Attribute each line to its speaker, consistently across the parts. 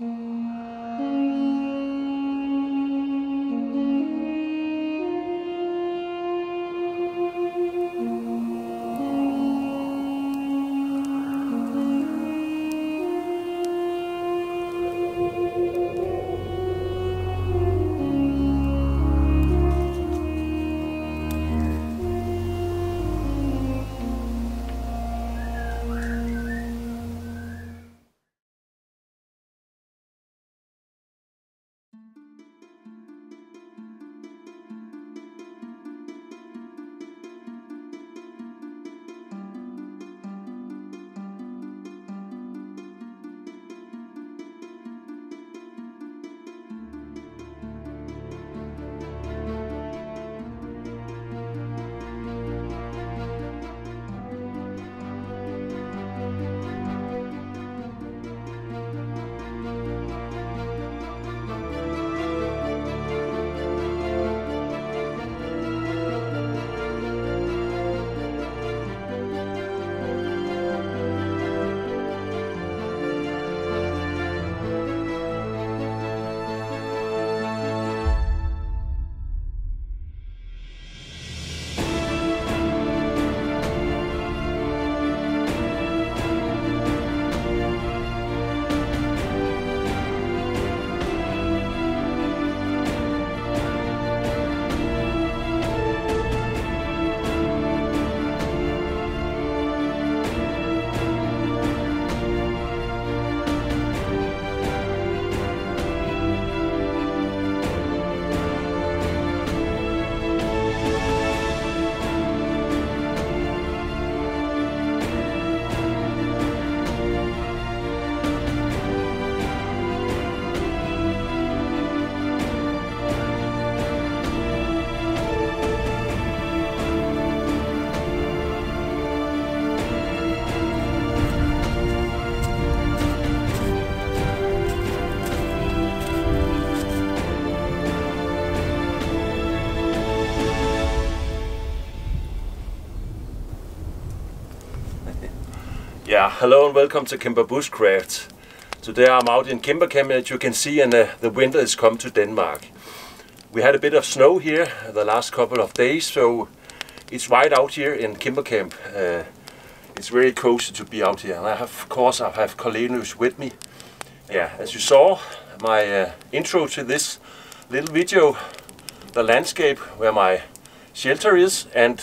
Speaker 1: Mm. Yeah, hello and welcome to Cimbrer Bushcraft. Today I'm out in Cimbrer Camp as you can see and uh, the winter has come to Denmark. We had a bit of snow here the last couple of days so it's right out here in Cimbrer Camp. Uh, it's very cozy to be out here and I have, of course I have Cornelius with me. Yeah, as you saw my uh, intro to this little video, the landscape where my shelter is and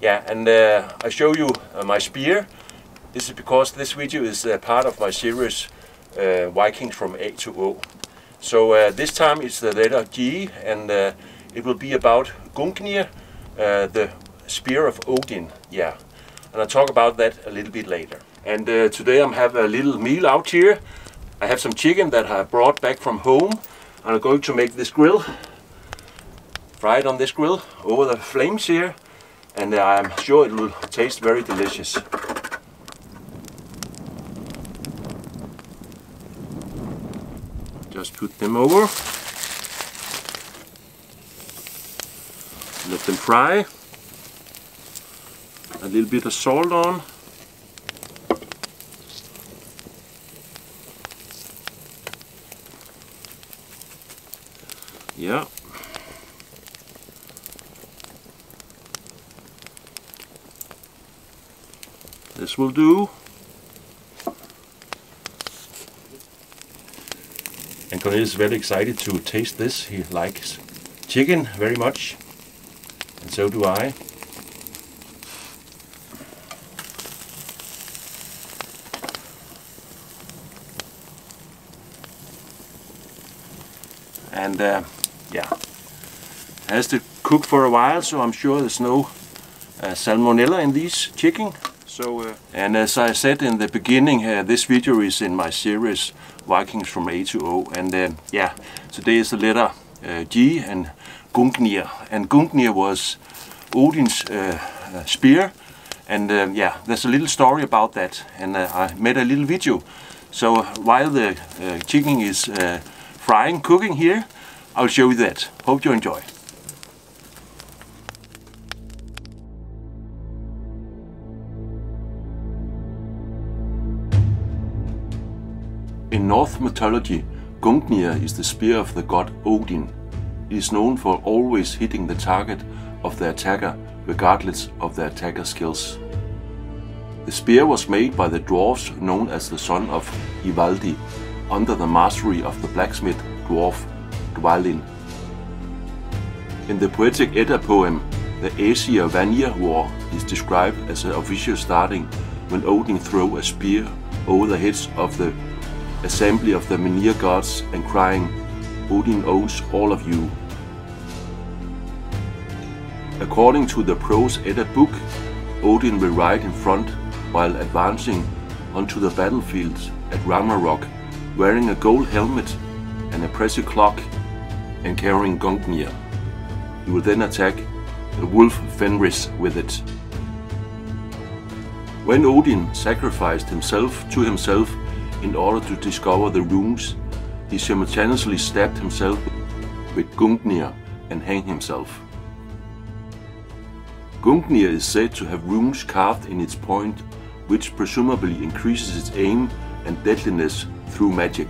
Speaker 1: yeah and uh, I show you uh, my spear this is because this video is uh, part of my series uh, Vikings from A to O. So uh, this time it's the letter G and uh, it will be about Gungnir, uh, the spear of Odin. Yeah, and I'll talk about that a little bit later. And uh, today I'm have a little meal out here. I have some chicken that I brought back from home and I'm going to make this grill. Fry it on this grill over the flames here and I'm sure it will taste very delicious. Put them over. Let them fry. A little bit of salt on. Yeah. This will do. Cornelius is very excited to taste this. He likes chicken very much. And so do I. And uh, yeah, has to cook for a while, so I'm sure there's no uh, salmonella in these chicken. So, uh, and as I said in the beginning, uh, this video is in my series Vikings from A to O. And uh, yeah, today is the letter uh, G and Gungnir. And Gungnir was Odin's uh, uh, spear. And um, yeah, there's a little story about that. And I made a little video. So while the chicken is frying, cooking here, I'll show you that. Hope you enjoy. In Norse mythology, Gungnir is the spear of the god Odin. It is known for always hitting the target of the attacker regardless of the attacker's skills. The spear was made by the dwarfs known as the son of Ivaldi under the mastery of the blacksmith dwarf Dvalin. In the poetic Edda poem, the Aesir Vanir War is described as an official starting when Odin threw a spear over the heads of the assembly of the Vanir gods and crying, Odin owns all of you. According to the Prose Edda book, Odin will ride in front while advancing onto the battlefield at Ragnarok, wearing a gold helmet and a pressure clock and carrying Gungnir. He will then attack the wolf Fenris with it. When Odin sacrificed himself to himself in order to discover the runes, he simultaneously stabbed himself with Gungnir and hanged himself. Gungnir is said to have runes carved in its point, which presumably increases its aim and deadliness through magic.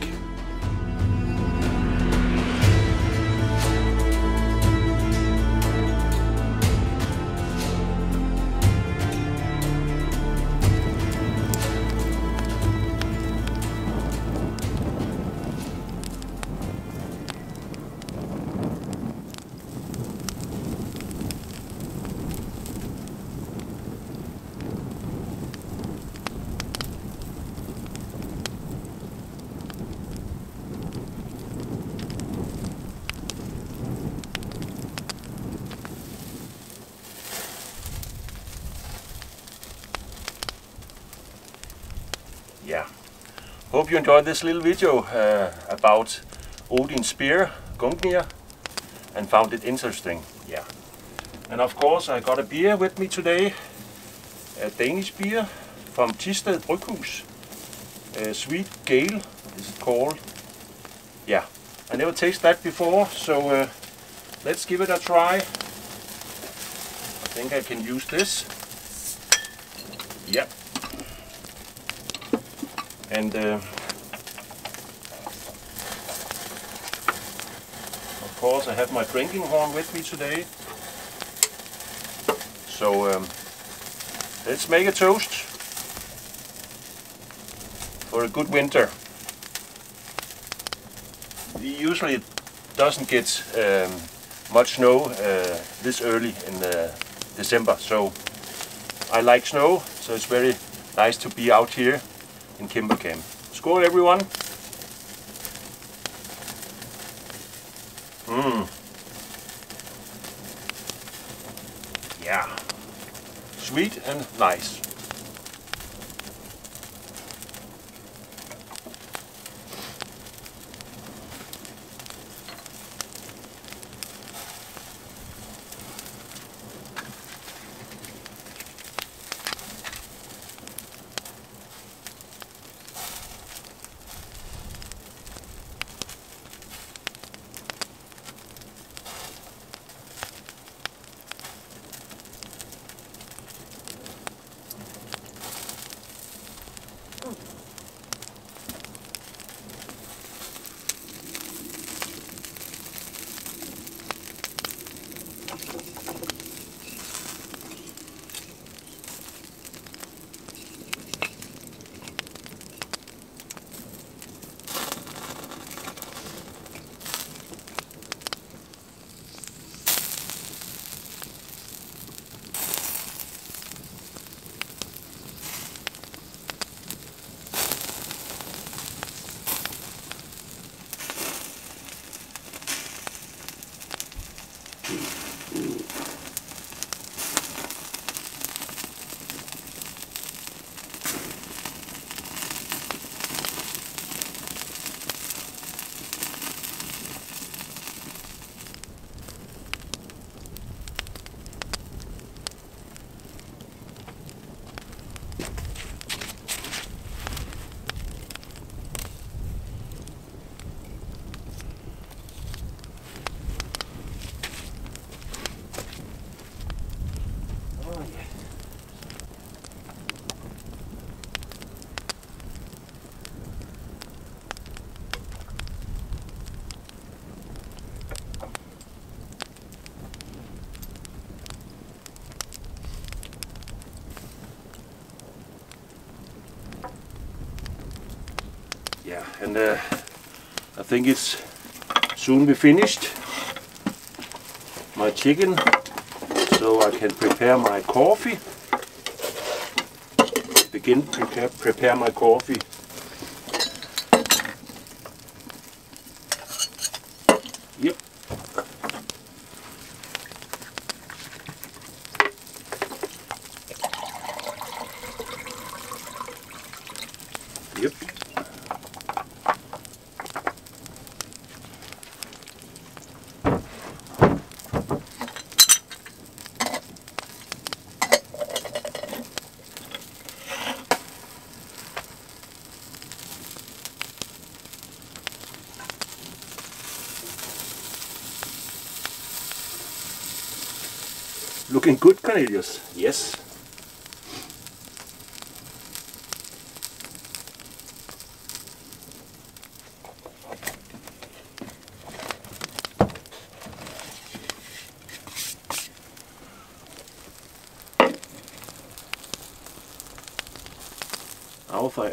Speaker 1: Yeah. Hope you enjoyed this little video uh, about Odin's spear, Gungnir, and found it interesting. Yeah. And of course I got a beer with me today, a Danish beer from Thisted Bryghus. Sweet gale is it called. Yeah, I never tasted that before, so uh, let's give it a try. I think I can use this. Yep, and uh, of course I have my drinking horn with me today. So um, let's make a toast for a good winter. Usually it doesn't get um, much snow uh, this early in uh, December. So I like snow so it's very nice to be out here in Kimbercam. Skål everyone! Mmm. Yeah. Sweet and nice. And uh, I think it's soon be finished. My chicken, so I can prepare my coffee. Begin prepare prepare my coffee. Yep. Yep. Looking good, Cornelius. Yes.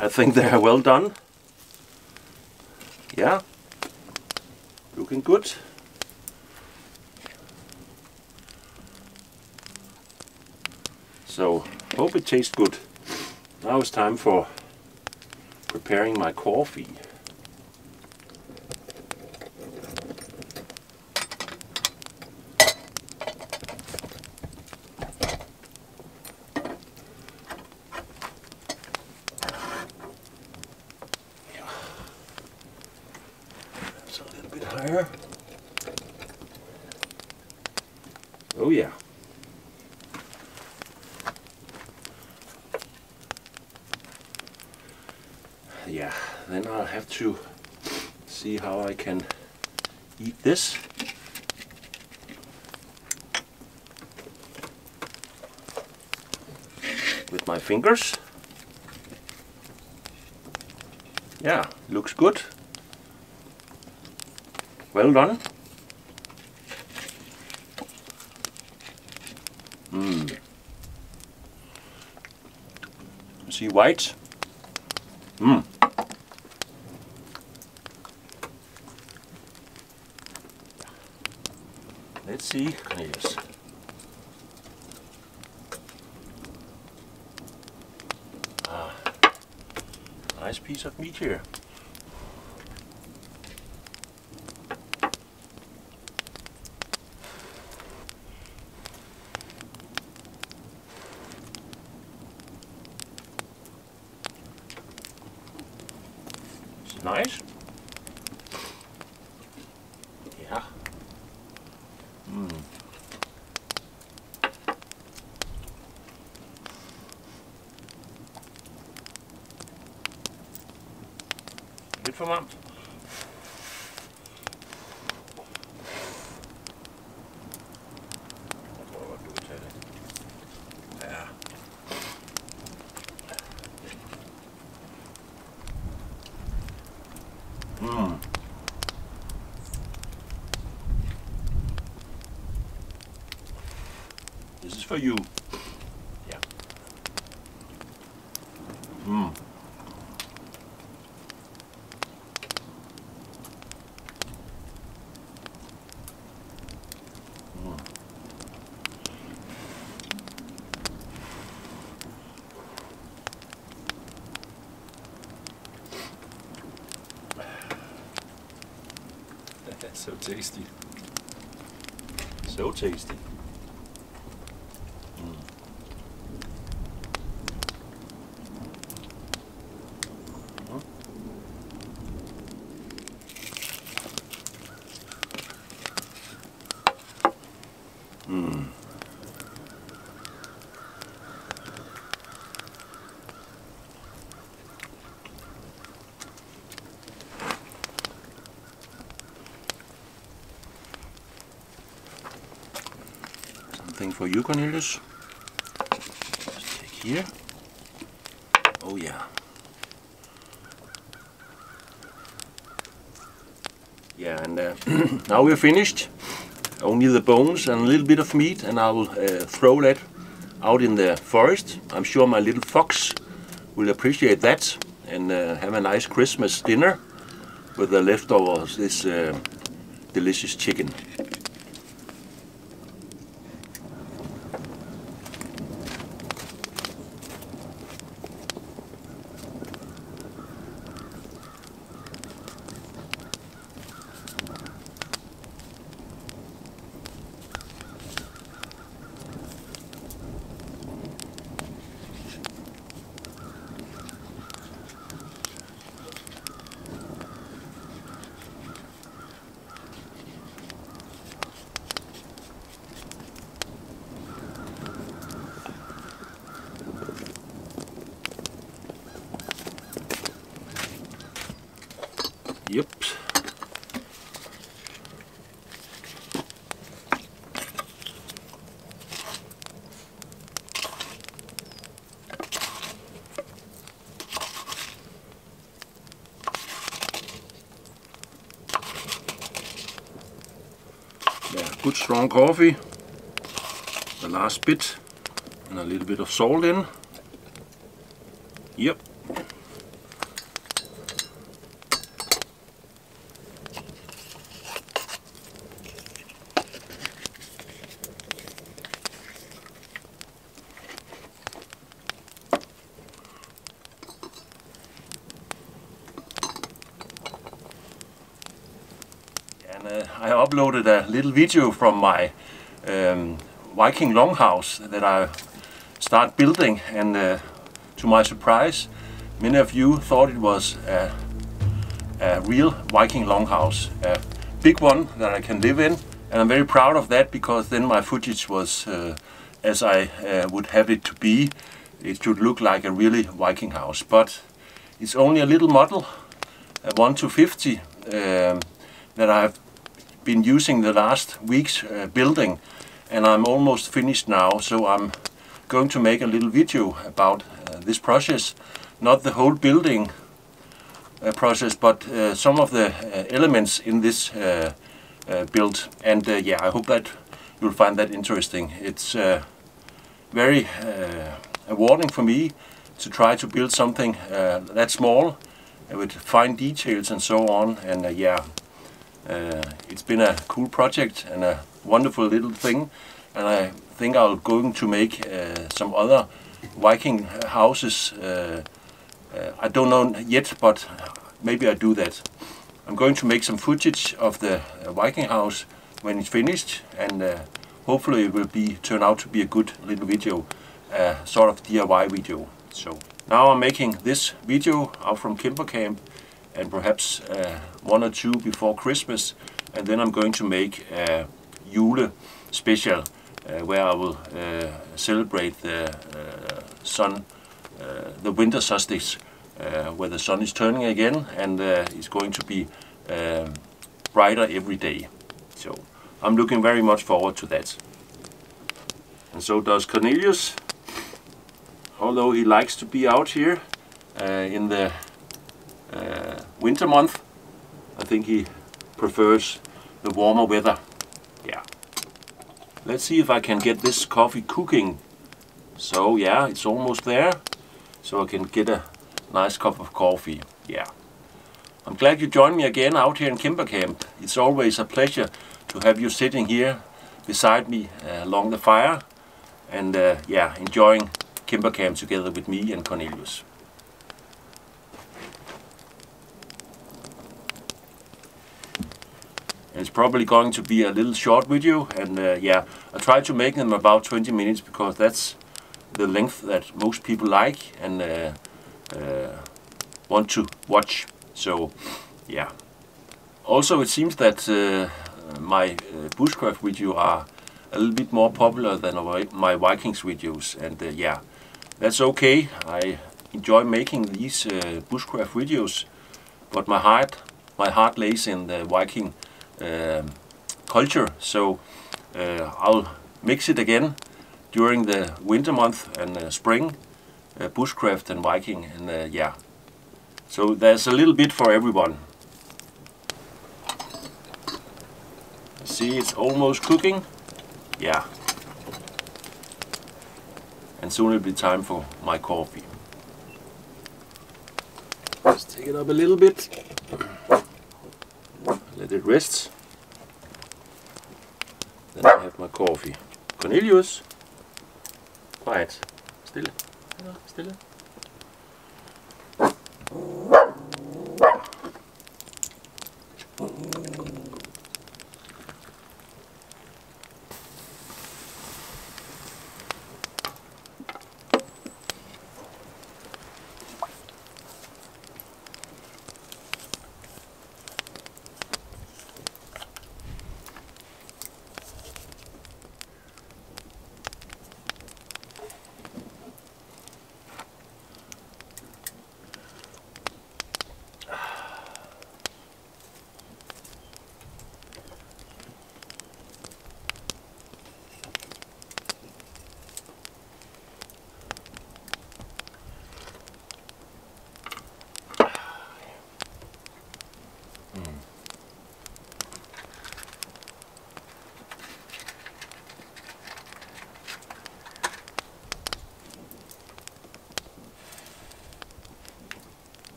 Speaker 1: I think they are well done. Yeah. Looking good. So, hope it tastes good. Now it's time for preparing my coffee. Yeah. It's a little bit higher. Oh yeah. yeah, then I'll have to see how I can eat this. With my fingers. Yeah, looks good. Well done. Mmm. See white? Mmm. Let's see. Yes. Ah, nice piece of meat here. It's nice. Ja. Mm. This is for you. Yeah. Mm. Mm. So tasty. So tasty. Mm. Something for you, Cornelius. Take here. Oh yeah. Yeah, and uh, now we're finished. Only the bones and a little bit of meat, and I will uh, throw that out in the forest. I'm sure my little fox will appreciate that, and uh, have a nice Christmas dinner with the leftovers this uh, delicious chicken. Yep. Yeah, good strong coffee. The last bit and a little bit of salt in. Yep. And uh, I a little video from my um, Viking longhouse that I start building and uh, to my surprise many of you thought it was a, a real Viking longhouse, a big one that I can live in and I'm very proud of that because then my footage was uh, as I uh, would have it to be. It should look like a really Viking house but it's only a little model, a 1 to 50 um, that I've been using the last weeks uh, building and I'm almost finished now so I'm going to make a little video about uh, this process. Not the whole building uh, process but uh, some of the uh, elements in this uh, build. And yeah I hope that you'll find that interesting. It's very rewarding for me to try to build something that small with fine details and so on. And yeah uh, it's been a cool project and a wonderful little thing and I think I'm going to make uh, some other Viking houses. Uh, uh, I don't know yet, but maybe I do that. I'm going to make some footage of the uh, Viking house when it's finished and uh, hopefully it will be turn out to be a good little video, sort of DIY video. So now I'm making this video out from Cimbrer Camp and perhaps uh, one or two before Christmas and then I'm going to make a Jule special uh, where I will uh, celebrate the uh, sun, uh, the winter solstice uh, where the sun is turning again and it's going to be um, brighter every day. So I'm looking very much forward to that. And so does Cornelius, although he likes to be out here in the uh, winter month. I think he prefers the warmer weather. Yeah. Let's see if I can get this coffee cooking. So yeah, it's almost there. So I can get a nice cup of coffee. Yeah. I'm glad you joined me again out here in Cimbrer Camp. It's always a pleasure to have you sitting here beside me uh, along the fire and uh, yeah, enjoying Cimbrer Camp together with me and Cornelius. It's probably going to be a little short video and uh, yeah, I try to make them about 20 minutes because that's the length that most people like and uh, uh, want to watch. So yeah. Also it seems that uh, my uh, bushcraft video are a little bit more popular than my Vikings videos and uh, yeah, that's okay. I enjoy making these bushcraft videos but my heart my heart lays in the Viking um, culture. So uh, I'll mix it again during the winter month and uh, spring, uh, bushcraft and Viking, and yeah. So there's a little bit for everyone. See, it's almost cooking. Yeah. And soon it'll be time for my coffee. Just take it up a little bit. Let it rest. Then I have my coffee. Cornelius. Quiet. Stille. Stille.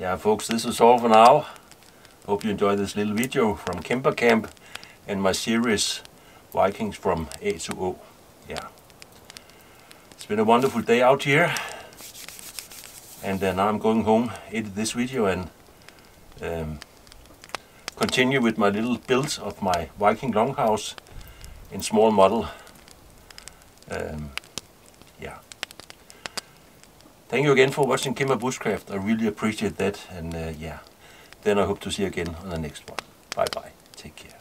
Speaker 1: Yeah folks, this is all for now. Hope you enjoyed this little video from Cimbrer Camp and my series Vikings from A to O. Yeah. It's been a wonderful day out here. And now I'm going home, edit this video and um, continue with my little build of my Viking longhouse in small model. Um. Thank you again for watching Cimbrer Bushcraft. I really appreciate that. And uh, yeah, then I hope to see you again on the next one. Bye bye. Take care.